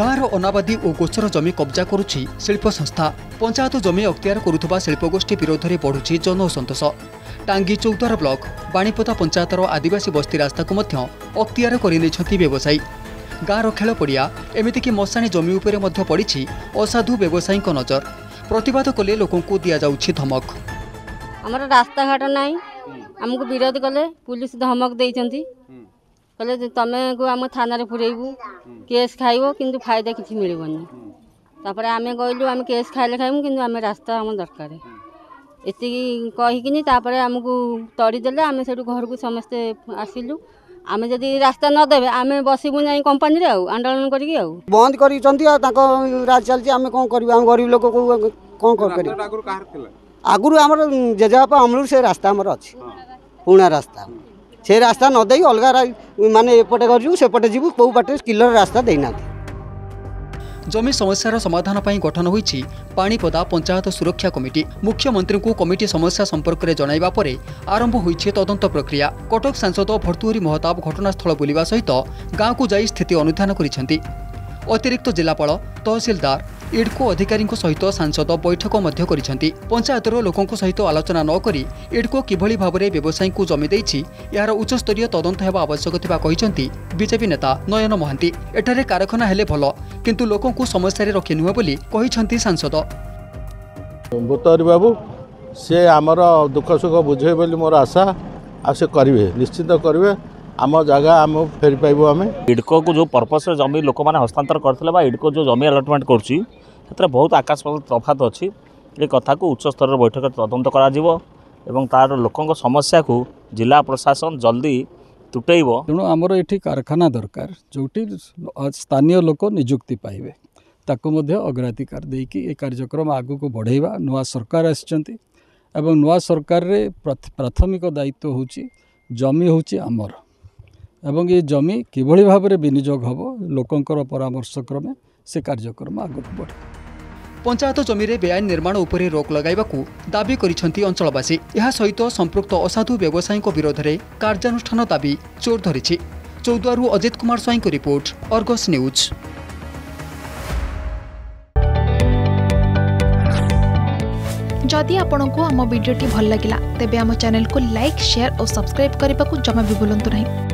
ଗାଁର ଅନାବାଦୀ ଓ ଗୋଚର ଜମି କବ୍ଜା କରୁଛି ଶିଳ୍ପ ସଂସ୍ଥା ପଞ୍ଚାୟତ ଜମି ଅକ୍ତିଆର କରୁଥିବା ଶିଳ୍ପଗୋଷ୍ଠୀ ବିରୋଧରେ ବଢ଼ୁଛି ଜନ ଅସନ୍ତୋଷ ଟାଙ୍ଗି ଚୌଦ୍ୱାର ବ୍ଲକ ବାଣୀପଦା ପଞ୍ଚାୟତର ଆଦିବାସୀ ବସ୍ତି ରାସ୍ତାକୁ ମଧ୍ୟ ଅକ୍ତିଆର କରିନେଇଛନ୍ତି ବ୍ୟବସାୟୀ। ଗାଁର ଖେଳ ପଡ଼ିଆ ଏମିତିକି ମଶାଣି ଜମି ଉପରେ ମଧ୍ୟ ପଡ଼ିଛି ଅସାଧୁ ବ୍ୟବସାୟୀଙ୍କ ନଜର। ପ୍ରତିବାଦ କଲେ ଲୋକଙ୍କୁ ଦିଆଯାଉଛି ଧମକ। ଆମର ରାସ୍ତାଘାଟ ନାହିଁ। ଆମକୁ ବିରୋଧ କଲେ ପୁଲିସ ଧମକ ଦେଇଛନ୍ତି। କହିଲେ ଯେ ତମେକୁ ଆମ ଥାନାରେ ପୁରେଇବୁ କେସ୍ ଖାଇବ କିନ୍ତୁ ଫାଇଦା କିଛି ମିଳିବନି। ତାପରେ ଆମେ କହିଲୁ ଆମେ କେସ୍ ଖାଇଲେ ଖାଇବୁ କିନ୍ତୁ ଆମେ ରାସ୍ତା ଆମ ଦରକାର। ଏତିକି କହିକିନି ତାପରେ ଆମକୁ ତଡ଼ିଦେଲେ ଆମେ ସେଠୁ ଘରକୁ ସମସ୍ତେ ଆସିଲୁ। ଆମେ ଯଦି ରାସ୍ତା ନଦେବେ ଆମେ ବସିବୁ ଯାଇ କମ୍ପାନୀରେ ଆଉ ଆନ୍ଦୋଳନ କରିକି ଆଉ। ବନ୍ଦ କରିଛନ୍ତି ଆଉ ତାଙ୍କ ରାଜ ଚାଲିଛି ଆମେ କ'ଣ କରିବୁ? ଆମ ଗରିବ ଲୋକକୁ କ'ଣ କରିପାରିବୁ ରାସ୍ତାଟା ଆଗରୁ କାହାର ଥିଲା? ଆଗରୁ ଆମର ଜେଜେବାପା ଅମଳରୁ ସେ ରାସ୍ତା ଆମର ଅଛି। ପୁରୁଣା ରାସ୍ତା। ସେ ରାସ୍ତା ନ ଦେଇ ଅଲଗା ମାନେ ଏପଟେ କରିଯିବୁ ସେପଟେ ଯିବୁ କେଉଁ ବାଟରେ କିଲର ରାସ୍ତା ଦେଇନାହାନ୍ତି। ଜମି ସମସ୍ୟାର ସମାଧାନ ପାଇଁ ଗଠନ ହୋଇଛି ପାଣିପଦା ପଞ୍ଚାୟତ ସୁରକ୍ଷା କମିଟି। ମୁଖ୍ୟମନ୍ତ୍ରୀଙ୍କୁ କମିଟି ସମସ୍ୟା ସମ୍ପର୍କରେ ଜଣାଇବା ପରେ ଆରମ୍ଭ ହୋଇଛି ତଦନ୍ତ ପ୍ରକ୍ରିୟା। କଟକ ସାଂସଦ ଭର୍ତ୍ତୁହରି ମହତାବ ଘଟଣାସ୍ଥଳ ବୁଲିବା ସହିତ ଗାଁକୁ ଯାଇ ସ୍ଥିତି ଅନୁଧ୍ୟାନ କରିଛନ୍ତି। ଅତିରିକ୍ତ ଜିଲ୍ଲାପାଳ ତହସିଲଦାର ଇଡ୍କୋ ଅଧିକାରୀଙ୍କ ସହିତ ସାଂସଦ ବୈଠକ ମଧ୍ୟ କରିଛନ୍ତି। ପଞ୍ଚାୟତର ଲୋକଙ୍କ ସହିତ ଆଲୋଚନା ନ କରି ଇଡ୍କୋ କିଭଳି ଭାବରେ ବ୍ୟବସାୟୀଙ୍କୁ ଜମି ଦେଇଛି ଏହାର ଉଚ୍ଚସ୍ତରୀୟ ତଦନ୍ତ ହେବା ଆବଶ୍ୟକ ଥିବା କହିଛନ୍ତି ବିଜେପି ନେତା ନୟନ ମହାନ୍ତି। ଏଠାରେ କାରଖାନା ହେଲେ ଭଲ କିନ୍ତୁ ଲୋକଙ୍କୁ ସମସ୍ୟାରେ ରଖି ନୁହେଁ ବୋଲି କହିଛନ୍ତି ସାଂସଦ। ବାବୁ ସେ ଆମର ଦୁଃଖ ସୁଖ ବୁଝେଇବେ ବୋଲି ମୋର ଆଶା ଆଉ ସେ କରିବେ ନିଶ୍ଚିତ କରିବେ। ଆମ ଜାଗା ଆମ ଫେରି ପାଇବୁ ଆମେ। ଇଡ଼କୋକୁ ଯେଉଁ ପର୍ପସ୍ରେ ଜମି ଲୋକମାନେ ହସ୍ତାନ୍ତର କରିଥିଲେ ବା ଇଡ଼କୋ ଯେଉଁ ଜମି ଆଲଟମେଣ୍ଟ କରୁଛି ସେଥିରେ ବହୁତ ଆକାଶ ପାତାଳ ତଫାତ ଅଛି। ଏ କଥାକୁ ଉଚ୍ଚସ୍ତରର ବୈଠକରେ ତଦନ୍ତ କରାଯିବ ଏବଂ ତା'ର ଲୋକଙ୍କ ସମସ୍ୟାକୁ ଜିଲ୍ଲା ପ୍ରଶାସନ ଜଲ୍ଦି ତୁଟେଇବ। ତେଣୁ ଆମର ଏଠି କାରଖାନା ଦରକାର ଯେଉଁଠି ସ୍ଥାନୀୟ ଲୋକ ନିଯୁକ୍ତି ପାଇବେ। ତାକୁ ମଧ୍ୟ ଅଗ୍ରାଧିକାର ଦେଇକି ଏ କାର୍ଯ୍ୟକ୍ରମ ଆଗକୁ ବଢ଼େଇବା। ନୂଆ ସରକାର ଆସିଛନ୍ତି ଏବଂ ନୂଆ ସରକାରରେ ପ୍ରଥ- ପ୍ରାଥମିକ ଦାୟିତ୍ୱ ହେଉଛି ଜମି ହେଉଛି ଆମର। ଏବଂ ଏ ଜମି କିଭଳି ଭାବରେ ବିନିଯୋଗ ହେବ ଲୋକଙ୍କର ପରାମର୍ଶ କ୍ରମେ ସେ କାର୍ଯ୍ୟକ୍ରମ ଆଗକୁ ବଢ଼ିବ ପଞ୍ଚାୟତ ଜମିରେ ବେଆଇନ ନିର୍ମାଣ ଉପରେ ରୋକ ଲଗାଇବାକୁ ଦାବି କରିଛନ୍ତି ଅଞ୍ଚଳବାସୀ। ଏହା ସହିତ ସମ୍ପୃକ୍ତ ଅସାଧୁ ବ୍ୟବସାୟୀଙ୍କ ବିରୋଧରେ କାର୍ଯ୍ୟାନୁଷ୍ଠାନ ଦାବି ଜୋର ଧରିଛି। ଚୌଦ୍ୱାରୁ ଅଜିତ କୁମାର ସ୍ୱାଇଁଙ୍କ ରିପୋର୍ଟ ଅର୍ଗସ୍ ନ୍ୟୁଜ୍। ଯଦି ଆପଣଙ୍କୁ ଆମ ଭିଡ଼ିଓଟି ଭଲ ଲାଗିଲା ତେବେ ଆମ ଚ୍ୟାନେଲକୁ ଲାଇକ୍ ସେୟାର ଓ ସବସ୍କ୍ରାଇବ୍ କରିବାକୁ ଜମା ବି ଭୁଲନ୍ତୁ ନାହିଁ।